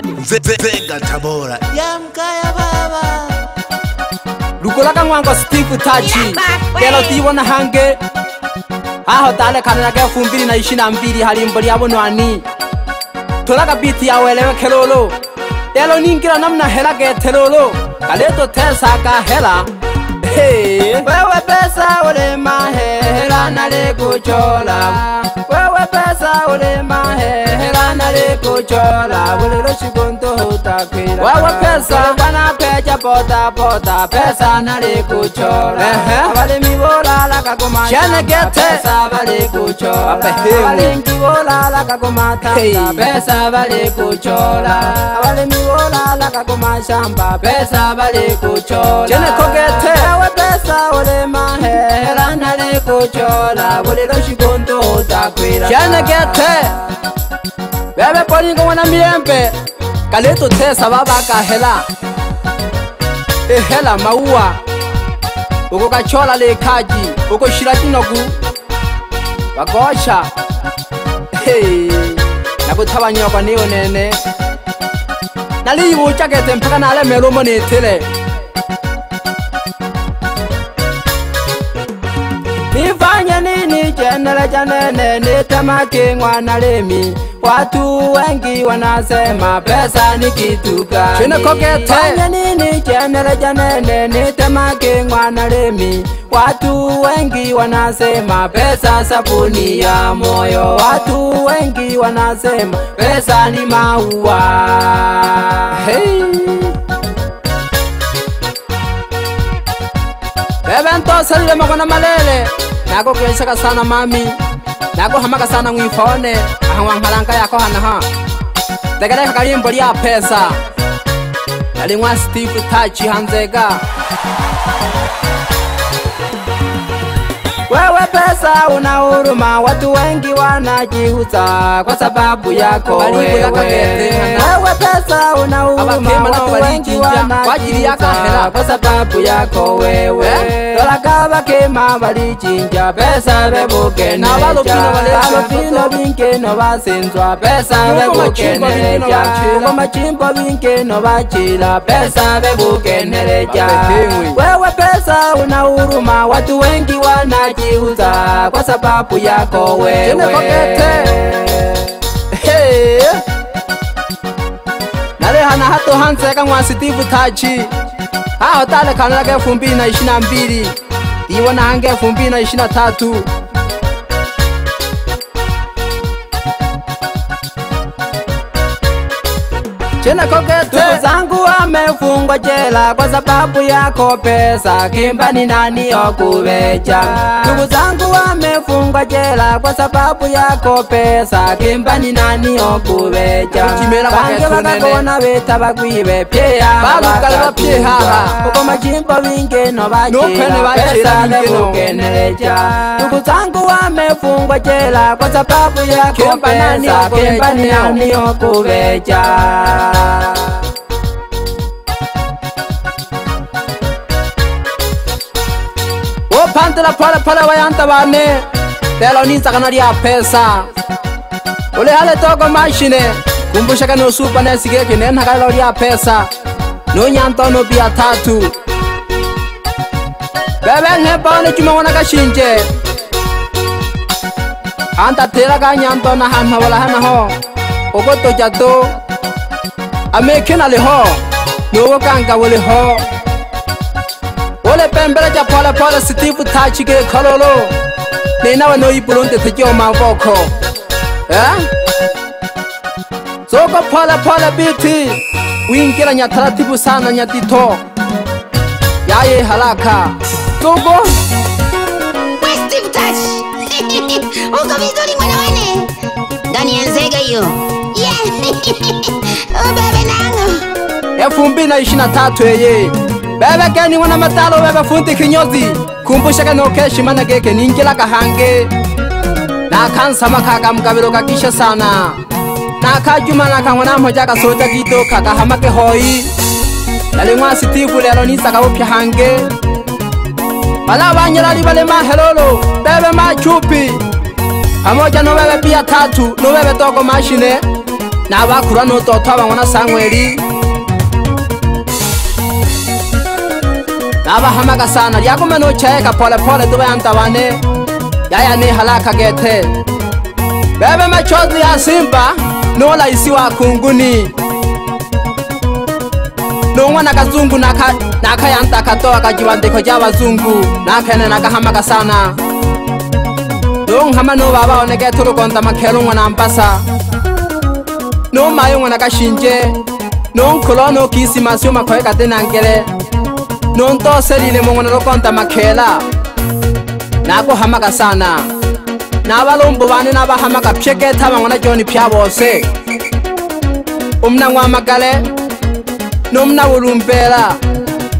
Zawadi Zenga Tabora mkaya baba Lukolaga ngwangwa Steve Tachi Kelo tiwo na hange Aho tale na elfu mbili na ishirini na mbili halimbo wano ani Tolaga biti yawelewe kelolo Lelo ningira namna hela getelolo Kaleto tesa hela wewe pesa uli mahera kuchola wewe pesa uli mahera pecha, uliloshibuntuhutakwira wewe pesa bana kwecha porta. pesa mi bola la kagumacenegete balikuchola abalingi bolala kagumatanda pesa bola la bolala kagumashamba pesa balikuchola cenekogete chola bolelo shikonto takwela janekete bebe poningo ngwana miempe kaleto tesa ba bakahela ehela maua oko ka chola le khaji oko shira tinoku bakosha nakuthabanyokwa niyonene naliyibutyakete mphaka nalemelo mo nethele nifanye nini? Chenele chanene nene nitamake mwana watu wengi wanasema pesa ni kitu gani? Nifanye nini? Chenele chanene nene nitamake mwana watu wengi wanasema pesa sabuni ya moyo, watu wengi wanasema pesa ni maua. Hey. Bebe ntosarire magona malele nako kese ka sana mami nako hama ka sana ngwifone aha ngwankhalanka yako hanaha tekeleka ka limbo lya pesa nali ngwa steve tachi hanzeka Wewe pesa una huruma, watu wengi wanajiuza kwa sababu yako wewe. Wewe pesa una huruma, watu wengi wanajiuza kwa sababu yako wewe. kaba kema bakema chinja pesa bebuke neja. pino binke no basinzwa pesa bebuke bebukeneja, mu machimbo no bachila pesa bebuke neja. Wewe pesa una huruma, watu wengi wanajiuza kujiuza kwa sababu yako wewe hey. narehana hato hanze kanywa Steve Taji aho talekaniraga elfu mbili na ishirini na mbili iwo hange elfu mbili na ishirini na tatu Chena Kokete ndugu zangu amefungwa jela kwa sababu yako pesa, Kimba ni nani okuvecha ndugu zangu amefungwa jela kwa sababu yako pesa kemba ni nani okubeja bange bakagona beta bagwibe pyeaaugo majimbo bingeno bakeapesa nebugenereja ndugu zangu wamefungwa jela kwa sababu yako pesa kemba ni nani okubeja pantela pala wa yanta bane telo tela uninzakana dia pesa ole ulehale togo machine kumbusha kani usupa nesigile kinenhakalelo dia pesa no nyanta no bia tatu bebe ne ka ka shinje anta nyanta na nhepane cumang'ona kashinje antatela kanyantona hamhavula hanaho ukutuja tu amikina liho nuwukanga ho Ole pembele cha pole pole Steve tachige kololo Ninawe no ibulunde tujyo mavoko Eh? Soko pole pole biti Uingira nya taratibu sana nya dito Yaye haraka Soko Steve Touch Uko vizuri mwanawane Ndani ya nzega Yeah Ubebe nango 2023 yeye bebekeni ngwana matalo bebefunti kinyozi kumbushaka nokeshi mana geke ninjila kahange nakansa makaka mkabilo kakisha sana nakajumana kangwana moja kasota kito kakahama kehoi lali ngwa sitivu lelo nisakaupya hange bala banyelali bale mahelolo bebe machupi pamoja nobebe pia tatu nobebe toko mashine nabakura nototo abangwana sangweli navahamakasana lyakume nucheka polepole tuveantavane yayanihalakagete veve machozi ya simba nulaisi wa kunguni nung'wana kazungu nakayantakatoa naka kajivandiko ja vazungu nakene nakahamakasana nung'hama nuvava onegete lukonda makhela ung'wana mbasa numayi ung'wana kashinje nunkulo nukisimasiumakoekatinangile no nontoserile mongwe nalokonta makhela nakohamaka sana nabalombobane nabahamaka pyeketha mangwe na joni pya bose omuna ngwamakale nomuna bolumpela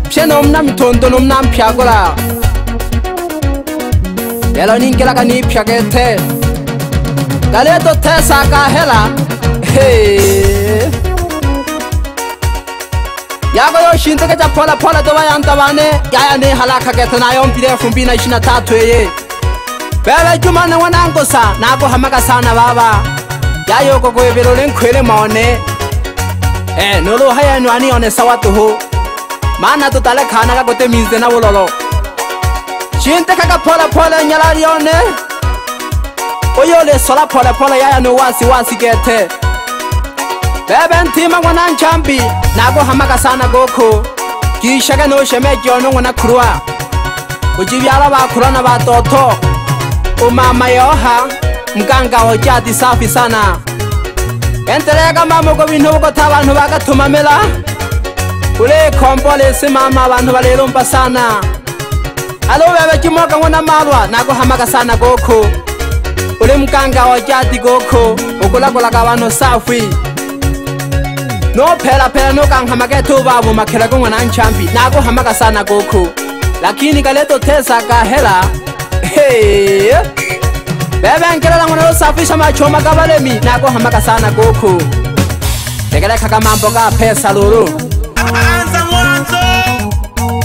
pye nomuna mithonto nomuna mphyakola lelo ninkelaka niphyakethe galetothesa kahela yagoyo shinzwe keja polapole dobayandabane yaya nihalaka getanayo mbile efumbi na ishina tatu eye bebe juma newe nangusa naguhamaga sana baba yayogogwibirule nkwile mone e nuluha yenu anionesa watuhu mana tutalekanaga guteminze na bulolo shintekaga polapole nyala lyone uyolisola polapole yaya niwansiwansi gete bebe ntima ngwananjambi nako hamaka sana goko ke išhaka ne o šheme keone ngwana khurua o je bjala bakhurana ba totho o mama yoha nkanka go tša disafi sana entele ya ka mamoko bino bokotha banho ba ka thomamela o le khompo le se mama banho ba lelompa sana ale o bebe ke moka ngwana malwa nako hamaka sana goko o le mkanka wa tšati goko o kolakola ka banho safi nophelaphela nokanghama kethobabo makhela kungana nchambi nakuhama kasana kokho lakini kaleto thesa kahela hey. bebenkelela ngona losafisha machoma kabalemi nakuhama kasana kokho lekeleka kamambo kaphesa lulu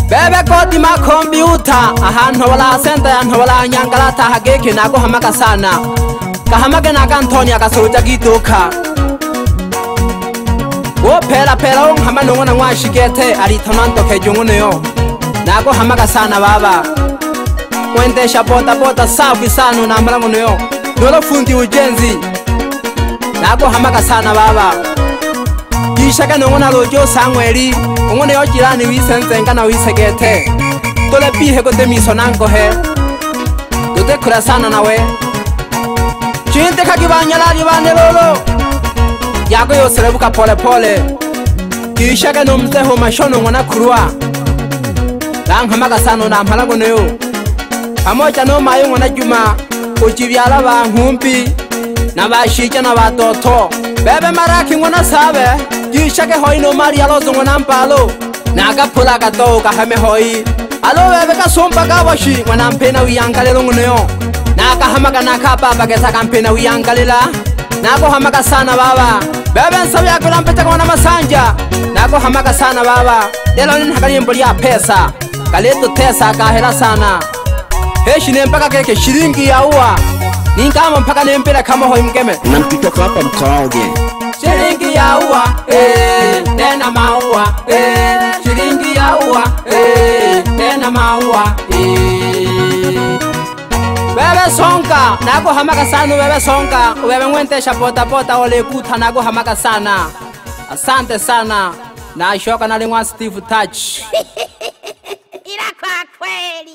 bebekoti makombyuta aha nthobola senta ya nthobola nyangalataha keke nakuhama kasana kahamake nakanthoni akasoroja kitoka wo phela phela ongihama nongona ngwashikethe alithonantokhejo ngunoyo nako hamakasana baba kwentesha potapota safuisano nambala ngunoyo nolo fundi ujenzi nako hamakasana baba yishaka nongona lojo sangweli ongunoyo jirani wisenzengana wisekethe tole pihe kotemiso nankohe tote khulasana nawe cinte kakibanyalali bane lolo yako yosrebuka polepole kiishaka nomseho mashono ng'ona kurua langhamakasano namhalagoneyo pamocha nomayo ng'ona juma ochivyala vanghumpi na vashicha na vatoto bebe maraki ng'ona save kiishaka hoyi nomarialozo ng'ona mpalo nakapula katou kahame hoyi alo bebe kasumpa kavoshi ng'ona mpina wiyankalelo ng'oneyo nakahamaka nakapapa kesa kampina wiyankalela nakohamaka sana baba bebe nsabi yakola mpeta na masanja hamaka sana baba lelo ninhakalimbo lya pesa tesa kahela sana heshi mpaka keke shilingi yauwa ninkama mpaka nempela kamoho imgeme nampitoka hapa mkaoge shilingi yauwa eh, nena maua eh, shilingi yauwa eh, nena maua eh sonka nako hamaka sana ubebe sonka ubebe ngwentesha potapota olikuta nako hamaka sana asante sana nashoka nalimwa steve touch ila kwa kweli